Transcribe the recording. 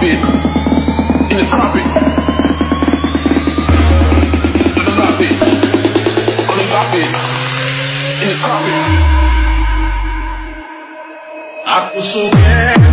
drop. In the tropic. it. On the drop. On the drop. In the tropic. I feel so bad.